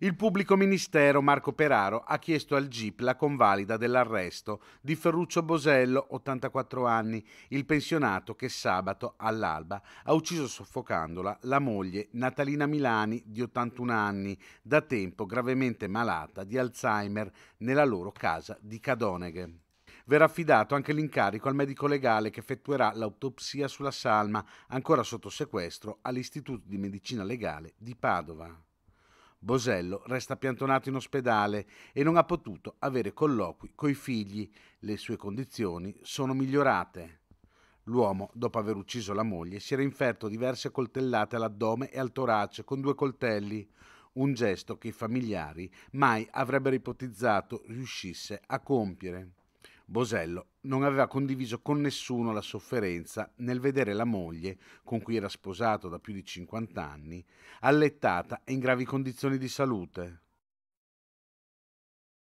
Il pubblico ministero Marco Peraro ha chiesto al GIP la convalida dell'arresto di Ferruccio Bosello, 84 anni, il pensionato che sabato all'alba ha ucciso soffocandola la moglie Natalina Milani, di 81 anni, da tempo gravemente malata di Alzheimer nella loro casa di Cadoneghe verrà affidato anche l'incarico al medico legale che effettuerà l'autopsia sulla salma, ancora sotto sequestro all'Istituto di Medicina Legale di Padova. Bosello resta piantonato in ospedale e non ha potuto avere colloqui coi figli. Le sue condizioni sono migliorate. L'uomo, dopo aver ucciso la moglie, si era inferto diverse coltellate all'addome e al torace con due coltelli, un gesto che i familiari mai avrebbero ipotizzato riuscisse a compiere. Bosello non aveva condiviso con nessuno la sofferenza nel vedere la moglie, con cui era sposato da più di 50 anni, allettata e in gravi condizioni di salute.